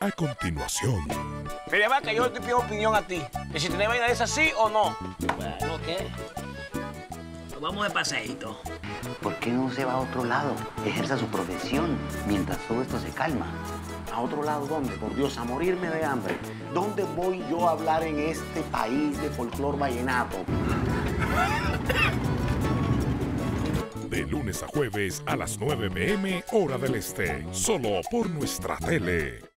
a continuación. Mira, va que yo te pido opinión a ti. Que si tenés vaina de esa, sí o no. Bueno, ¿qué? Nos vamos de paseíto. ¿Por qué no se va a otro lado? Ejerza su profesión mientras todo esto se calma. ¿A otro lado dónde? Por Dios, a morirme de hambre. ¿Dónde voy yo a hablar en este país de folclor vallenato? De lunes a jueves a las 9 pm, hora del este. Solo por nuestra tele.